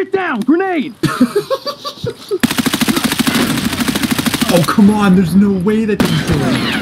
Get down! Grenade! Oh, come on. There's no way that didn't kill him.